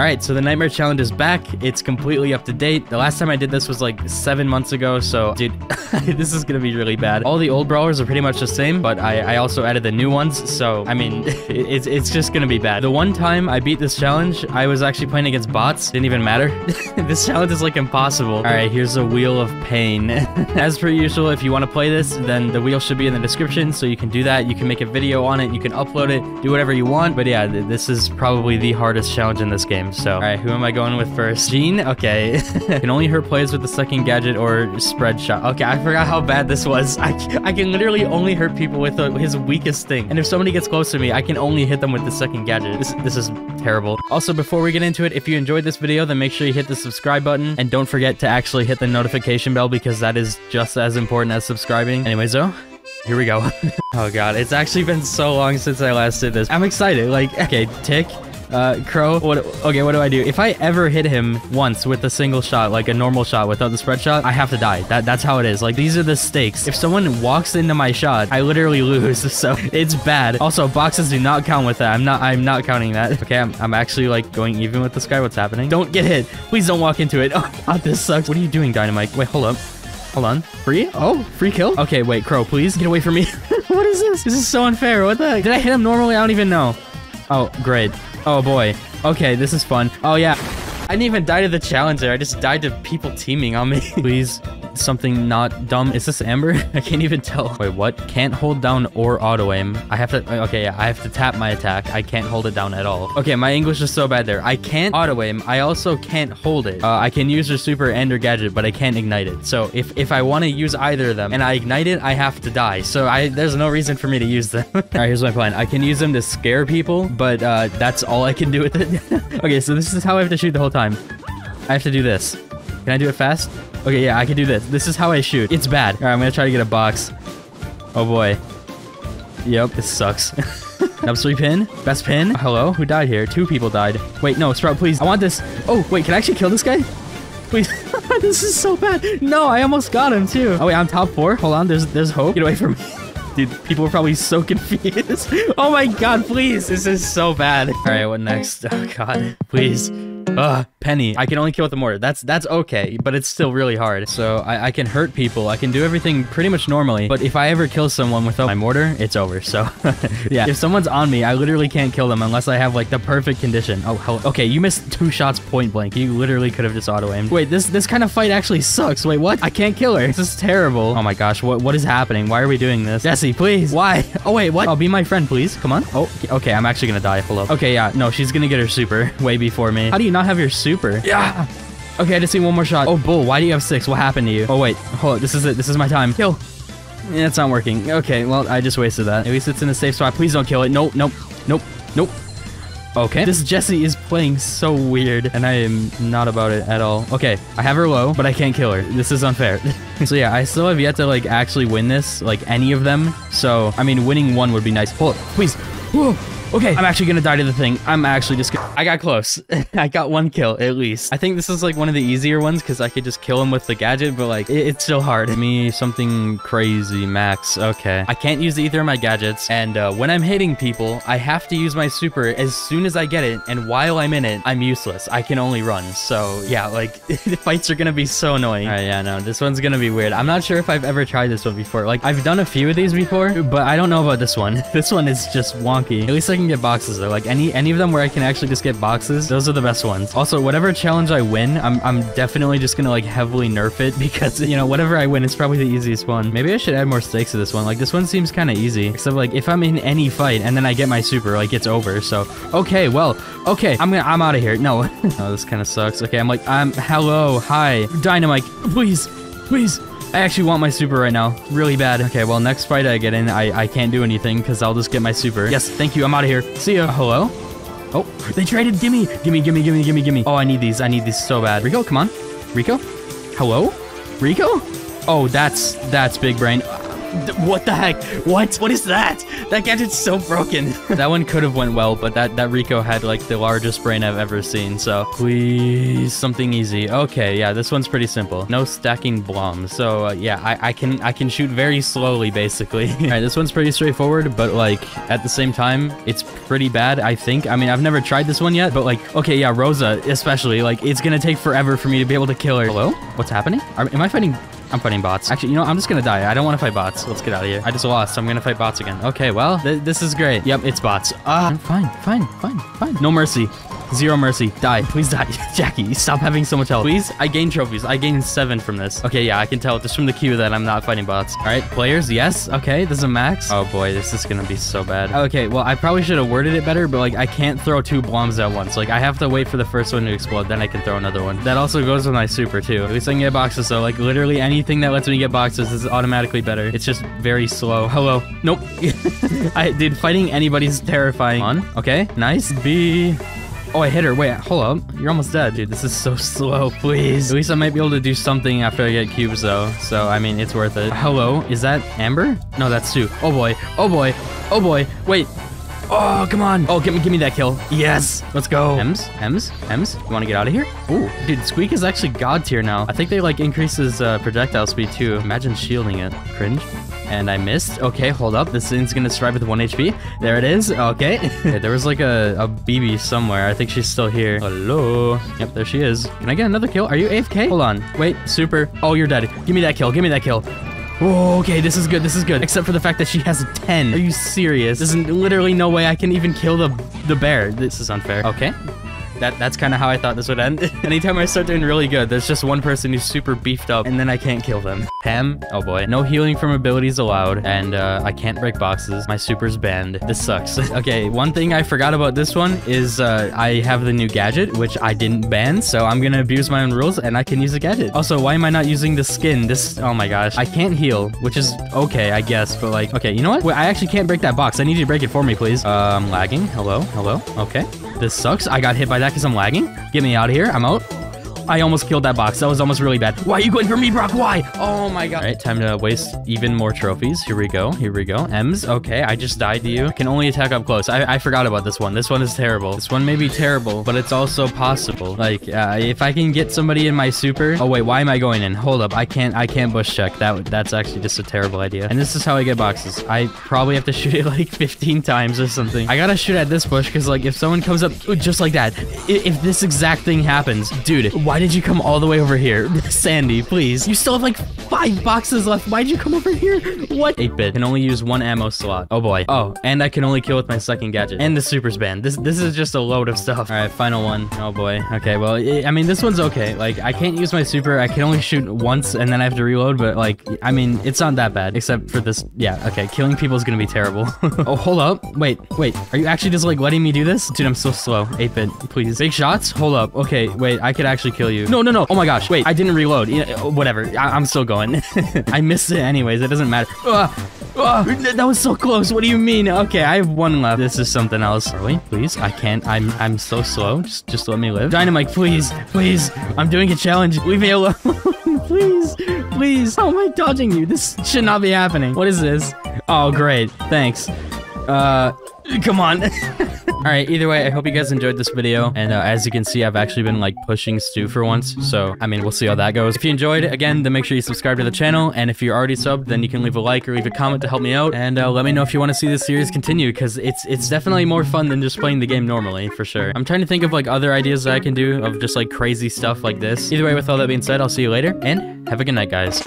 All right, so the Nightmare Challenge is back. It's completely up to date. The last time I did this was like seven months ago, so dude, this is gonna be really bad. All the old brawlers are pretty much the same, but I, I also added the new ones, so I mean, it's, it's just gonna be bad. The one time I beat this challenge, I was actually playing against bots. Didn't even matter. this challenge is like impossible. All right, here's a Wheel of Pain. As per usual, if you want to play this, then the wheel should be in the description, so you can do that. You can make a video on it, you can upload it, do whatever you want, but yeah, this is probably the hardest challenge in this game. So, all right, who am I going with first? Gene? Okay. can only hurt players with the second gadget or spread shot. Okay, I forgot how bad this was. I, I can literally only hurt people with uh, his weakest thing. And if somebody gets close to me, I can only hit them with the second gadget. This, this is terrible. Also, before we get into it, if you enjoyed this video, then make sure you hit the subscribe button. And don't forget to actually hit the notification bell because that is just as important as subscribing. Anyways, though, here we go. oh god, it's actually been so long since I last did this. I'm excited. Like, okay, tick. Uh, Crow, what, okay, what do I do? If I ever hit him once with a single shot, like a normal shot without the spread shot, I have to die. That That's how it is. Like, these are the stakes. If someone walks into my shot, I literally lose, so it's bad. Also, boxes do not count with that. I'm not, I'm not counting that. Okay, I'm, I'm actually, like, going even with this guy. What's happening? Don't get hit. Please don't walk into it. Oh, God, this sucks. What are you doing, Dynamike? Wait, hold up. Hold on. Free? Oh, free kill? Okay, wait, Crow, please get away from me. what is this? This is so unfair. What the heck? Did I hit him normally? I don't even know. Oh, great. Oh, boy. Okay, this is fun. Oh, yeah. I didn't even die to the challenger. I just died to people teaming on me. Please, something not dumb. Is this Amber? I can't even tell. Wait, what? Can't hold down or auto aim. I have to, okay, yeah, I have to tap my attack. I can't hold it down at all. Okay, my English is so bad there. I can't auto aim. I also can't hold it. Uh, I can use her super and her gadget, but I can't ignite it. So if, if I want to use either of them and I ignite it, I have to die. So I there's no reason for me to use them. all right, here's my plan. I can use them to scare people, but uh, that's all I can do with it. okay, so this is how I have to shoot the whole time. I have to do this. Can I do it fast? Okay, yeah, I can do this. This is how I shoot. It's bad. All right, I'm gonna try to get a box. Oh boy. Yep, this sucks. Number three pin. Best pin. Hello? Who died here? Two people died. Wait, no, Sprout, please. I want this. Oh, wait, can I actually kill this guy? Please. this is so bad. No, I almost got him too. Oh, wait, I'm top four. Hold on. There's there's hope. Get away from me. Dude, people are probably so confused. oh my god, please. This is so bad. All right, what next? Oh god, please. Ugh, Penny. I can only kill with the mortar. That's that's okay, but it's still really hard. So I, I can hurt people. I can do everything pretty much normally. But if I ever kill someone without my mortar, it's over. So yeah, if someone's on me, I literally can't kill them unless I have like the perfect condition. Oh, hell. Okay, you missed two shots point blank. You literally could have just auto-aimed. Wait, this this kind of fight actually sucks. Wait, what? I can't kill her. This is terrible. Oh my gosh, what what is happening? Why are we doing this? Jessie, please. Why? Oh, wait, what? Oh, be my friend, please. Come on. Oh, okay, I'm actually gonna die. Hold. Okay, yeah, no, she's gonna get her super way before me. How do you not have your super? Yeah. Okay, I just need one more shot. Oh, Bull, why do you have six? What happened to you? Oh, wait. Hold up. This is it. This is my time. Kill. Yeah, it's not working. Okay, well, I just wasted that. At least it's in a safe spot. Please don't kill it. Nope, nope, nope, nope. Okay. This Jessie is playing so weird, and I am not about it at all. Okay, I have her low, but I can't kill her. This is unfair. so yeah, I still have yet to, like, actually win this, like, any of them. So, I mean, winning one would be nice. Hold please. Whoa. Okay, I'm actually gonna die to the thing. I'm actually just gonna... I got close. I got one kill, at least. I think this is, like, one of the easier ones, because I could just kill him with the gadget, but, like, it, it's still hard. Me, something crazy, max. Okay. I can't use either of my gadgets, and uh, when I'm hitting people, I have to use my super as soon as I get it, and while I'm in it, I'm useless. I can only run, so, yeah, like, the fights are gonna be so annoying. All right, yeah, no, this one's gonna be weird. I'm not sure if I've ever tried this one before. Like, I've done a few of these before, but I don't know about this one. This one is just wonky. At least I can get boxes though. Like any any of them where I can actually just get boxes, those are the best ones. Also, whatever challenge I win, I'm, I'm definitely just gonna like heavily nerf it because, you know, whatever I win, it's probably the easiest one. Maybe I should add more stakes to this one. Like this one seems kind of easy. Except like if I'm in any fight and then I get my super, like it's over. So, okay, well, okay, I'm gonna, I'm out of here. No, oh, this kind of sucks. Okay, I'm like, I'm, hello, hi, Dynamike, please, please. I actually want my super right now. Really bad. Okay, well, next fight I get in, I, I can't do anything because I'll just get my super. Yes, thank you. I'm out of here. See ya. hello? Oh, they traded. Gimme. Gimme, gimme, gimme, gimme, gimme. Oh, I need these. I need these so bad. Rico, come on. Rico? Hello? Rico? Oh, that's, that's big brain. D- What the heck? What? What is that? That gadget's so broken. that one could have went well, but that, that Rico had like the largest brain I've ever seen. So please, something easy. Okay, yeah, this one's pretty simple. No stacking bombs. So uh, yeah, I, I can I can shoot very slowly, basically. All right, this one's pretty straightforward, but like at the same time, it's pretty bad. I think. I mean, I've never tried this one yet, but like, okay, yeah, Rosa especially. Like, it's gonna take forever for me to be able to kill her. Hello? What's happening? Are, am I fighting? I'm fighting bots. Actually, you know, I'm just gonna die. I don't want to fight bots. Let's get out of here. I just lost. So I'm gonna fight bots again. Okay, well, th this is great. Yep, it's bots. Ah, fine, fine, fine, fine. No mercy. Zero mercy. Die. Please die. Jacky, stop having so much health. Please? I gained trophies. I gained seven from this. Okay, yeah, I can tell just from the queue that I'm not fighting bots. All right, players, yes. Okay, this is a max. Oh boy, this is gonna be so bad. Okay, well, I probably should have worded it better, but like, I can't throw two bombs at once. Like, I have to wait for the first one to explode, then I can throw another one. That also goes with my super too. At least I can get boxes, so like, literally anything that lets me get boxes is automatically better. It's just very slow. Hello. Nope. I, dude, fighting anybody's terrifying. On. Okay, nice. B. Oh, I hit her. Wait, hold up. You're almost dead, dude. This is so slow, please. At least I might be able to do something after I get cubes, though. So, I mean, it's worth it. Hello? Is that Amber? No, that's Sue. Oh, boy. Oh, boy. Oh, boy. Wait. Oh, come on. Oh, give me, give me that kill. Yes. Let's go. Hems? Hems? Hems? You want to get out of here? Ooh, dude, Squeak is actually god tier now. I think they, like, increase his uh, projectile speed, too. Imagine shielding it. Cringe. And I missed. Okay, hold up. This thing's gonna survive with 1 HP. There it is. Okay. okay there was like a, a BB somewhere. I think she's still here. Hello. Yep, there she is. Can I get another kill? Are you AFK? Hold on. Wait, super. Oh, you're dead. Give me that kill. Give me that kill. Okay, this is good, this is good. Except for the fact that she has a 10. Are you serious? There's literally no way I can even kill the, the bear. This is unfair. Okay. That, that's kind of how I thought this would end. Anytime I start doing really good, there's just one person who's super beefed up, and then I can't kill them. Pam, oh boy. No healing from abilities allowed, and uh, I can't break boxes. My super's banned. This sucks. okay, one thing I forgot about this one is uh, I have the new gadget, which I didn't ban, so I'm gonna abuse my own rules, and I can use the gadget. Also, why am I not using the skin? This, oh my gosh. I can't heal, which is okay, I guess, but like, okay, you know what? Wait, I actually can't break that box. I need you to break it for me, please. Uh, I'm lagging. Hello? Hello? Okay. This sucks. I got hit by that because I'm lagging. Get me out of here. I'm out. I almost killed that box. That was almost really bad. Why are you going for me, Brock? Why? Oh my god. All right, time to waste even more trophies. Here we go. Here we go. Emz, okay. I just died to you. I can only attack up close. I, I forgot about this one. This one is terrible. This one may be terrible, but it's also possible. Like, uh, if I can get somebody in my super... Oh, wait. Why am I going in? Hold up. I can't I can't bush check. That That's actually just a terrible idea. And this is how I get boxes. I probably have to shoot it like 15 times or something. I gotta shoot at this bush because, like, if someone comes up just like that, if this exact thing happens, dude, why did you come all the way over here? Sandy, please. You still have like five boxes left. Why'd you come over here? What? 8-bit. Can only use one ammo slot. Oh boy. Oh, and I can only kill with my second gadget. And the super's banned. This this is just a load of stuff. All right, final one. Oh boy. Okay, well, I mean, this one's okay. Like, I can't use my super. I can only shoot once and then I have to reload, but like, I mean, it's not that bad. Except for this. Yeah, okay. Killing people is gonna be terrible. oh, hold up. Wait, wait. Are you actually just like letting me do this? Dude, I'm so slow. 8-bit, please. Big shots? Hold up. Okay, wait. I could actually kill you. No, no, no. Oh my gosh. Wait, I didn't reload. You know, whatever. I am still going. I missed it anyways. It doesn't matter. Uh, uh, that was so close. What do you mean? Okay, I have one left. This is something else. Really? Please? I can't. I'm I'm so slow. Just just let me live. Dynamike, please. Please. I'm doing a challenge. Leave me alone. please. Please. How am I dodging you? This should not be happening. What is this? Oh, great. Thanks. Uh, come on. All right, either way, I hope you guys enjoyed this video. And uh, as you can see, I've actually been like pushing Stu for once. So, I mean, we'll see how that goes. If you enjoyed, again, then make sure you subscribe to the channel. And if you're already subbed, then you can leave a like or leave a comment to help me out. And uh, let me know if you want to see this series continue because it's it's definitely more fun than just playing the game normally, for sure. I'm trying to think of like other ideas that I can do of just like crazy stuff like this. Either way, with all that being said, I'll see you later and have a good night, guys.